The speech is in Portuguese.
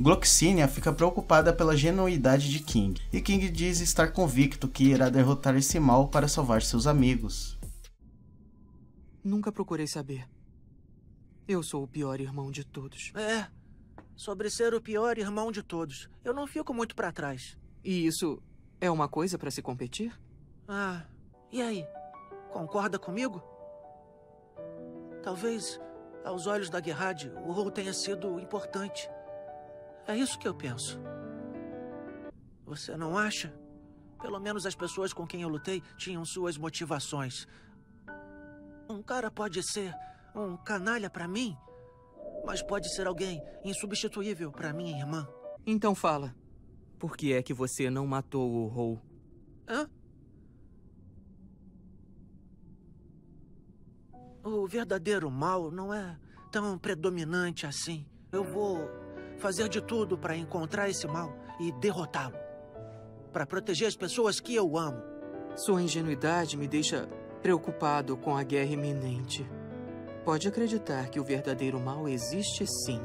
Gloxinia fica preocupada pela genuidade de King, e King diz estar convicto que irá derrotar esse mal para salvar seus amigos. Nunca procurei saber. Eu sou o pior irmão de todos. É, sobre ser o pior irmão de todos. Eu não fico muito para trás. E isso é uma coisa para se competir? Ah, e aí? Concorda comigo? Talvez, aos olhos da Gerard, o Rol tenha sido importante. É isso que eu penso. Você não acha? Pelo menos as pessoas com quem eu lutei tinham suas motivações. Um cara pode ser um canalha para mim, mas pode ser alguém insubstituível para minha irmã. Então fala. Por que é que você não matou o Rol? Hã? O verdadeiro mal não é tão predominante assim. Eu vou fazer de tudo para encontrar esse mal e derrotá-lo. Para proteger as pessoas que eu amo. Sua ingenuidade me deixa preocupado com a guerra iminente. Pode acreditar que o verdadeiro mal existe sim.